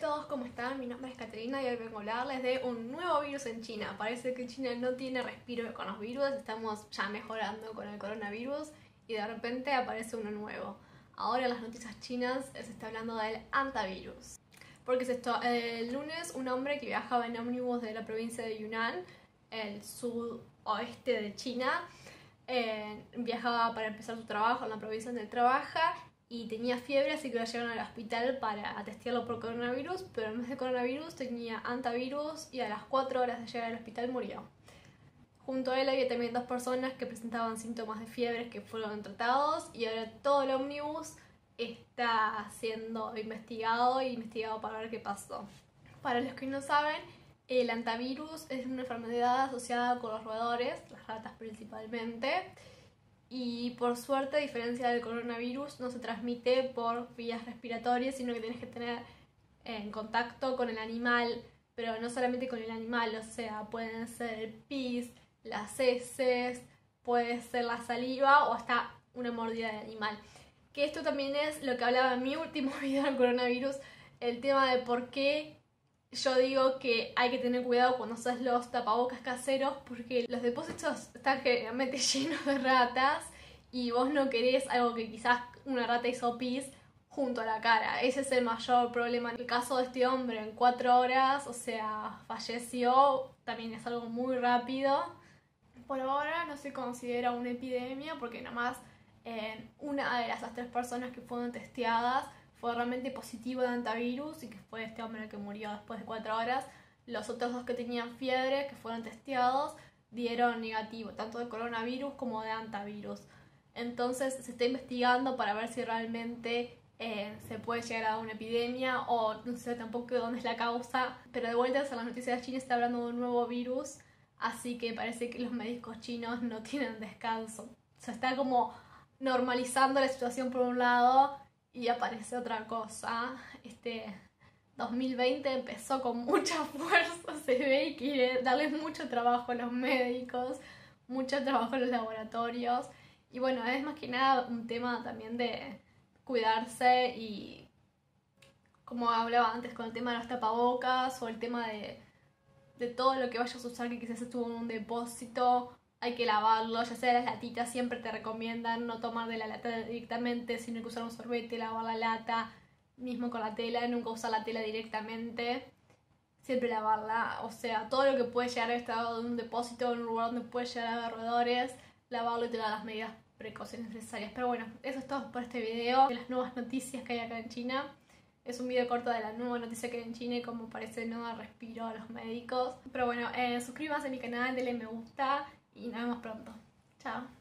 todos, ¿cómo están? Mi nombre es Caterina y hoy vengo a hablarles de un nuevo virus en China. Parece que China no tiene respiro con los virus, estamos ya mejorando con el coronavirus y de repente aparece uno nuevo. Ahora en las noticias chinas se está hablando del antivirus. Porque es esto, el lunes un hombre que viajaba en ómnibus de la provincia de Yunnan, el sudoeste de China, eh, viajaba para empezar su trabajo en la provincia donde trabaja y tenía fiebre, así que lo llevaron al hospital para testearlo por coronavirus, pero en vez de coronavirus tenía antivirus y a las 4 horas de llegar al hospital murió. Junto a él había también dos personas que presentaban síntomas de fiebre que fueron tratados y ahora todo el ómnibus está siendo investigado e investigado para ver qué pasó. Para los que no saben, el antivirus es una enfermedad asociada con los roedores, las ratas principalmente, y por suerte, a diferencia del coronavirus, no se transmite por vías respiratorias, sino que tienes que tener en contacto con el animal, pero no solamente con el animal, o sea, pueden ser el pis, las heces, puede ser la saliva o hasta una mordida de animal. Que esto también es lo que hablaba en mi último video del coronavirus, el tema de por qué yo digo que hay que tener cuidado cuando haces los tapabocas caseros porque los depósitos están generalmente llenos de ratas y vos no querés algo que quizás una rata hizo pis junto a la cara. Ese es el mayor problema. En el caso de este hombre, en cuatro horas, o sea, falleció, también es algo muy rápido. Por ahora no se considera una epidemia porque nomás en una de las tres personas que fueron testeadas fue realmente positivo de antivirus y que fue este hombre el que murió después de cuatro horas. Los otros dos que tenían fiebre, que fueron testeados, dieron negativo, tanto de coronavirus como de antivirus. Entonces se está investigando para ver si realmente eh, se puede llegar a una epidemia o no sé tampoco dónde es la causa. Pero de vuelta en las noticias chinas está hablando de un nuevo virus, así que parece que los médicos chinos no tienen descanso. Se está como normalizando la situación por un lado y aparece otra cosa. Este 2020 empezó con mucha fuerza, se ve y quiere darles mucho trabajo a los médicos, mucho trabajo a los laboratorios. Y bueno, es más que nada un tema también de cuidarse y como hablaba antes con el tema de los tapabocas o el tema de, de todo lo que vayas a usar que quizás estuvo en un depósito hay que lavarlo, ya sea las latitas, siempre te recomiendan no tomar de la lata directamente, sino que usar un sorbete, lavar la lata, mismo con la tela, nunca usar la tela directamente, siempre lavarla, o sea, todo lo que puede llegar a estado de un depósito, en un lugar donde puede llegar a roedores, lavarlo y tener las medidas precauciones necesarias. Pero bueno, eso es todo por este video de las nuevas noticias que hay acá en China. Es un video corto de la nueva noticia que hay en China y como parece no da respiro a los médicos. Pero bueno, eh, suscríbanse a mi canal, denle me gusta y nos vemos pronto. Chao.